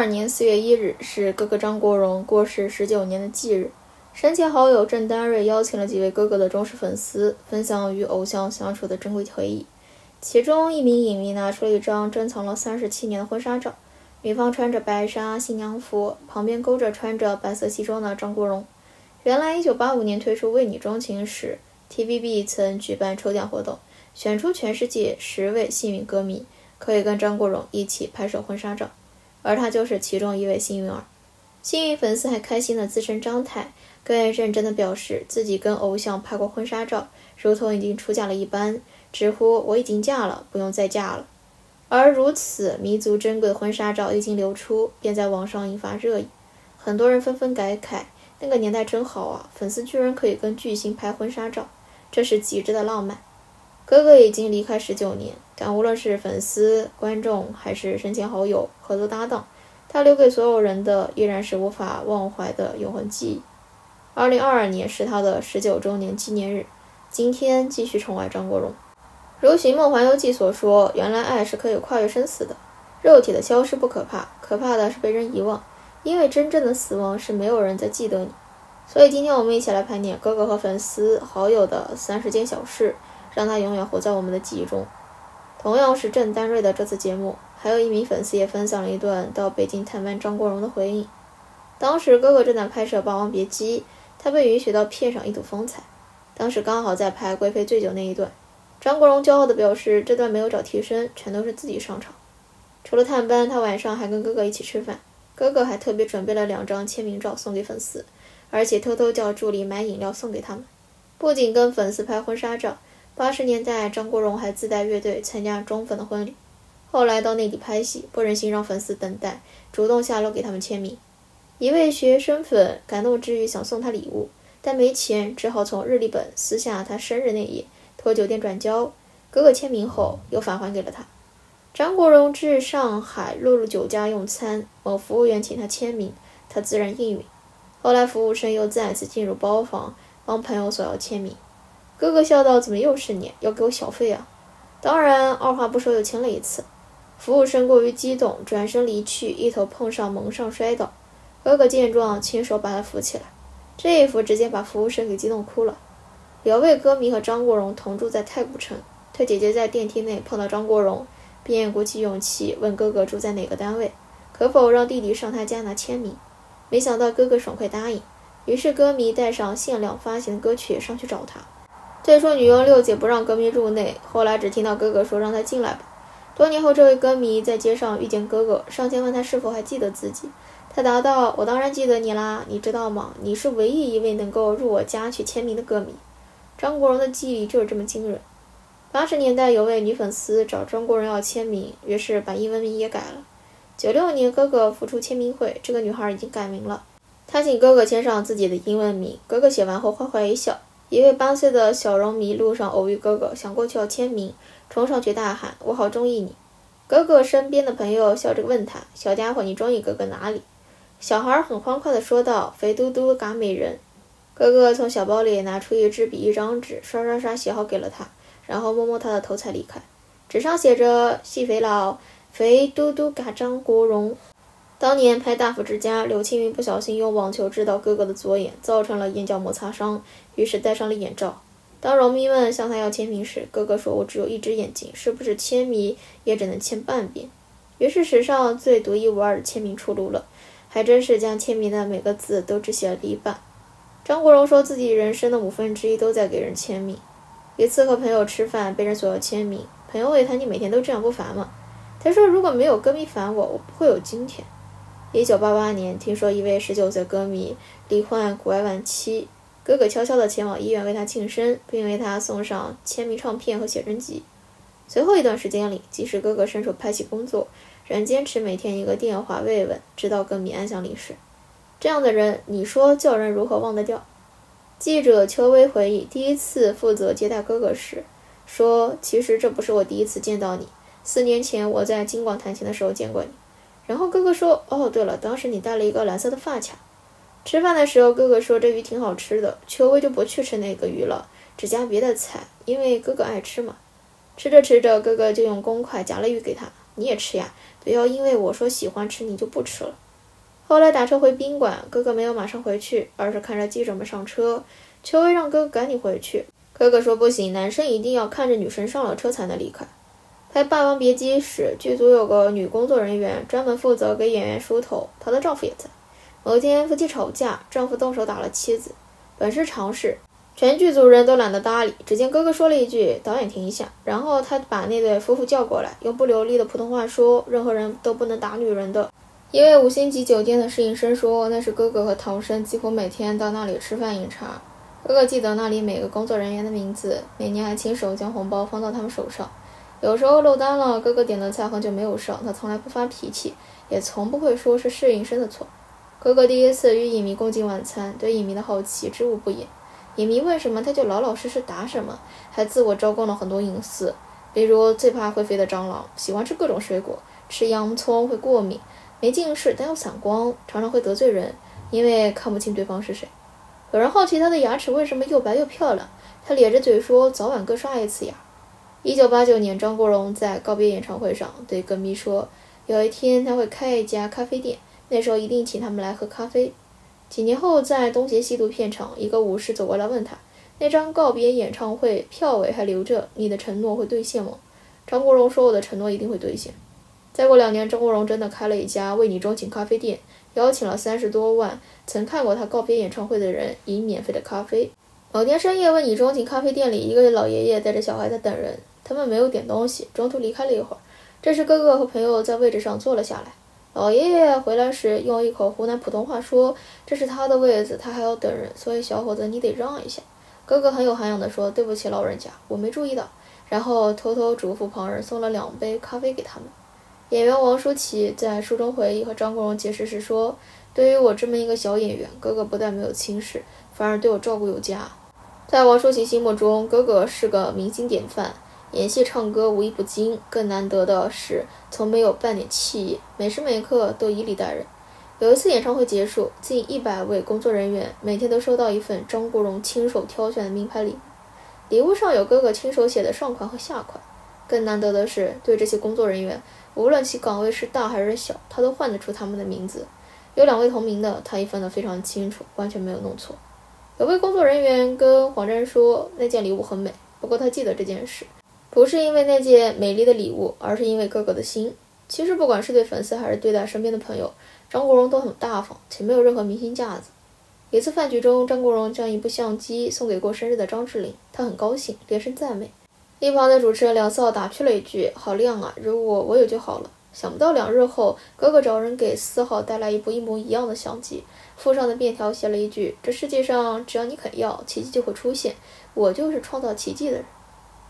二年四月一日是哥哥张国荣过世十九年的忌日。生前好友郑丹瑞邀请了几位哥哥的忠实粉丝，分享与偶像相处的珍贵回忆。其中一名影迷拿出了一张珍藏了三十七年的婚纱照，女方穿着白纱新娘服，旁边勾着穿着白色西装的张国荣。原来，一九八五年推出《为你钟情》时，TVB 曾举办抽奖活动，选出全世界十位幸运歌迷，可以跟张国荣一起拍摄婚纱照，而他就是其中一位幸运儿。幸运粉丝还开心地自称张太。更认真的表示自己跟偶像拍过婚纱照，如同已经出嫁了一般，直呼我已经嫁了，不用再嫁了。而如此弥足珍贵的婚纱照一经流出，便在网上引发热议，很多人纷纷感慨：那个年代真好啊，粉丝居然可以跟巨星拍婚纱照，这是极致的浪漫。哥哥已经离开十九年，但无论是粉丝、观众还是生前好友、合作搭档，他留给所有人的依然是无法忘怀的永恒记忆。二零二二年是他的十九周年纪念日，今天继续宠爱张国荣。如《寻梦环游记》所说，原来爱是可以跨越生死的，肉体的消失不可怕，可怕的是被人遗忘。因为真正的死亡是没有人在记得你。所以今天我们一起来盘点哥哥和粉丝好友的三十件小事，让他永远活在我们的记忆中。同样是郑丹瑞的这次节目，还有一名粉丝也分享了一段到北京探班张国荣的回忆。当时哥哥正在拍摄《霸王别姬》。他被允许到片上一睹风采，当时刚好在拍贵妃醉酒那一段。张国荣骄傲地表示，这段没有找替身，全都是自己上场。除了探班，他晚上还跟哥哥一起吃饭，哥哥还特别准备了两张签名照送给粉丝，而且偷偷叫助理买饮料送给他们。不仅跟粉丝拍婚纱照，八十年代张国荣还自带乐队参加中粉的婚礼。后来到内地拍戏，不忍心让粉丝等待，主动下楼给他们签名。一位学生粉感动之余想送他礼物，但没钱，只好从日历本撕下他生日那页，托酒店转交。哥哥签名后又返还给了他。张国荣至上海露露酒家用餐，某服务员请他签名，他自然应允。后来服务生又再次进入包房，帮朋友索要签名。哥哥笑道：“怎么又是你？要给我小费啊？”当然，二话不说又亲了一次。服务生过于激动，转身离去，一头碰上门上摔倒。哥哥见状，亲手把他扶起来，这一扶直接把服务生给激动哭了。两位歌迷和张国荣同住在太古城，他姐姐在电梯内碰到张国荣，便鼓起勇气问哥哥住在哪个单位，可否让弟弟上他家拿签名。没想到哥哥爽快答应，于是歌迷带上限量发行歌曲上去找他。最初女佣六姐不让歌迷入内，后来只听到哥哥说让他进来吧。多年后，这位歌迷在街上遇见哥哥，上前问他是否还记得自己。他答道：“我当然记得你啦，你知道吗？你是唯一一位能够入我家去签名的歌迷。”张国荣的记忆力就是这么惊人。八十年代有位女粉丝找张国荣要签名，于是把英文名也改了。九六年哥哥复出签名会，这个女孩已经改名了。她请哥哥签上自己的英文名，哥哥写完后坏坏一笑。一位八岁的小荣迷路上偶遇哥哥，想过去要签名，冲上去大喊：“我好中意你！”哥哥身边的朋友笑着问他：“小家伙，你中意哥哥哪里？”小孩很欢快地说道：“肥嘟嘟嘎美人。”哥哥从小包里拿出一支笔、一张纸，刷刷刷写好给了他，然后摸摸他的头才离开。纸上写着：“细肥佬，肥嘟嘟嘎张国荣。”当年拍《大富之家》，刘青云不小心用网球掷到哥哥的左眼，造成了眼角摩擦伤，于是戴上了眼罩。当荣迷们向他要签名时，哥哥说：“我只有一只眼睛，是不是签名也只能签半边？”于是史上最独一无二的签名出炉了。还真是将签名的每个字都只写了一半。张国荣说自己人生的五分之一都在给人签名。一次和朋友吃饭，被人索要签名，朋友问他：“你每天都这样不烦吗？”他说：“如果没有歌迷烦我，我不会有今天。”一九八八年，听说一位十九岁歌迷罹患骨癌晚期，哥哥悄悄地前往医院为他庆生，并为他送上签名唱片和写真集。随后一段时间里，即使哥哥身处拍戏工作，仍坚持每天一个电话慰问，直到歌迷安详离世。这样的人，你说叫人如何忘得掉？记者邱薇回忆，第一次负责接待哥哥时，说：“其实这不是我第一次见到你，四年前我在京广弹琴的时候见过你。”然后哥哥说：“哦，对了，当时你戴了一个蓝色的发卡。”吃饭的时候，哥哥说这鱼挺好吃的，邱薇就不去吃那个鱼了，只夹别的菜，因为哥哥爱吃嘛。吃着吃着，哥哥就用公筷夹了鱼给他。你也吃呀，不要因为我说喜欢吃你就不吃了。后来打车回宾馆，哥哥没有马上回去，而是看着记者们上车，秋薇让哥哥赶紧回去。哥哥说不行，男生一定要看着女生上了车才能离开。拍《霸王别姬》时，剧组有个女工作人员专门负责给演员梳头，她的丈夫也在。某天夫妻吵架，丈夫动手打了妻子，本是常事，全剧组人都懒得搭理。只见哥哥说了一句：“导演停一下。”然后他把那对夫妇叫过来，用不流利的普通话说：“任何人都不能打女人的。”一位五星级酒店的侍应生说：“那是哥哥和唐生几乎每天到那里吃饭饮茶。哥哥记得那里每个工作人员的名字，每年还亲手将红包放到他们手上。有时候漏单了，哥哥点的菜很久没有上，他从来不发脾气，也从不会说是侍应生的错。”哥哥第一次与影迷共进晚餐，对影迷的好奇知无不言。影迷问什么，他就老老实实答什么，还自我招供了很多隐私，比如最怕会飞的蟑螂，喜欢吃各种水果，吃洋葱会过敏，没近视但有散光，常常会得罪人，因为看不清对方是谁。有人好奇他的牙齿为什么又白又漂亮，他咧着嘴说：“早晚各刷一次牙。”一九八九年，张国荣在告别演唱会上对歌迷说：“有一天他会开一家咖啡店。”那时候一定请他们来喝咖啡。几年后，在东邪西毒片场，一个武士走过来问他：“那张告别演唱会票尾还留着，你的承诺会兑现吗？”张国荣说：“我的承诺一定会兑现。”再过两年，张国荣真的开了一家为你钟情咖啡店，邀请了三十多万曾看过他告别演唱会的人饮免费的咖啡。某天深夜，为你钟情咖啡店里，一个老爷爷带着小孩在等人，他们没有点东西，中途离开了一会儿。这时，哥哥和朋友在位置上坐了下来。老爷爷回来时用一口湖南普通话说：“这是他的位子，他还要等人，所以小伙子你得让一下。”哥哥很有涵养地说：“对不起，老人家，我没注意到。”然后偷偷嘱咐旁人送了两杯咖啡给他们。演员王舒淇在书中回忆和张国荣解释时说：“对于我这么一个小演员，哥哥不但没有轻视，反而对我照顾有加。”在王舒淇心目中，哥哥是个明星典范。演戏、唱歌无一不精，更难得的是从没有半点气焰，每时每刻都以礼待人。有一次演唱会结束，近一百位工作人员每天都收到一份张国荣亲手挑选的名牌礼物，礼物上有哥哥亲手写的上款和下款。更难得的是，对这些工作人员，无论其岗位是大还是小，他都唤得出他们的名字。有两位同名的，他也分得非常清楚，完全没有弄错。有位工作人员跟黄沾说，那件礼物很美，不过他记得这件事。不是因为那件美丽的礼物，而是因为哥哥的心。其实，不管是对粉丝还是对待身边的朋友，张国荣都很大方，且没有任何明星架子。一次饭局中，张国荣将一部相机送给过生日的张智霖，他很高兴，连声赞美。一旁的主持人梁思浩打趣了一句：“好亮啊，如果我有就好了。”想不到两日后，哥哥找人给四号带来一部一模一样的相机，附上的便条写了一句：“这世界上只要你肯要，奇迹就会出现。我就是创造奇迹的人。”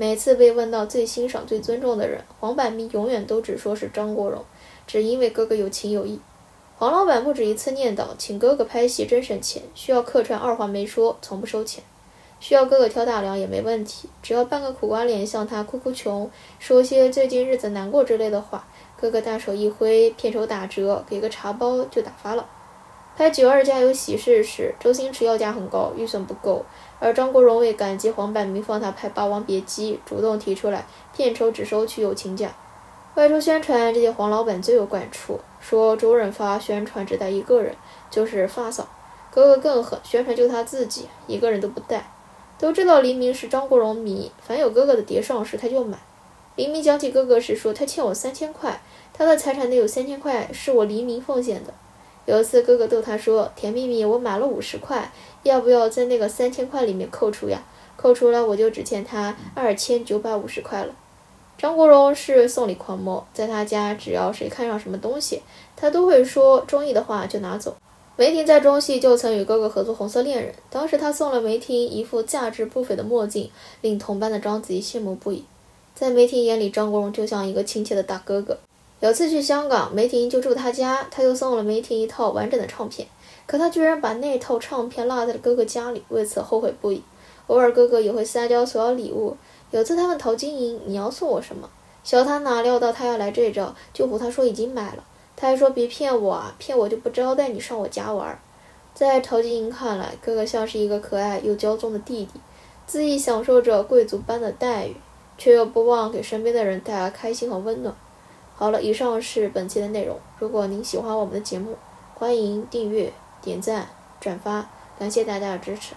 每次被问到最欣赏、最尊重的人，黄百鸣永远都只说是张国荣，只因为哥哥有情有义。黄老板不止一次念叨，请哥哥拍戏真省钱，需要客串二话没说，从不收钱；需要哥哥挑大梁也没问题，只要扮个苦瓜脸向他哭哭穷，说些最近日子难过之类的话，哥哥大手一挥，片酬打折，给个茶包就打发了。拍《九二家有喜事》时，周星驰要价很高，预算不够。而张国荣为感激黄百鸣放他拍《霸王别姬》，主动提出来片酬只收取友情价。外出宣传，这些黄老板最有感触，说周润发宣传只带一个人，就是发嫂。哥哥更狠，宣传就他自己，一个人都不带。都知道黎明是张国荣迷，凡有哥哥的碟上市他就买。黎明讲起哥哥时说，他欠我三千块，他的财产内有三千块是我黎明奉献的。有一次，哥哥逗他说：“甜蜜蜜，我买了五十块，要不要在那个三千块里面扣除呀？扣除了，我就只欠他二千九百五十块了。”张国荣是送礼狂魔，在他家，只要谁看上什么东西，他都会说中意的话就拿走。梅婷在中戏就曾与哥哥合作《红色恋人》，当时他送了梅婷一副价值不菲的墨镜，令同班的章子怡羡慕不已。在梅婷眼里，张国荣就像一个亲切的大哥哥。有次去香港，梅婷就住他家，他就送了梅婷一套完整的唱片，可他居然把那套唱片落在了哥哥家里，为此后悔不已。偶尔哥哥也会撒娇索要礼物，有次他问陶晶莹：“你要送我什么？”小谭哪料到他要来这招，就唬他说已经买了。他还说：“别骗我啊，骗我就不招待你上我家玩。”在陶晶莹看来，哥哥像是一个可爱又骄纵的弟弟，恣意享受着贵族般的待遇，却又不忘给身边的人带来开心和温暖。好了，以上是本期的内容。如果您喜欢我们的节目，欢迎订阅、点赞、转发，感谢大家的支持。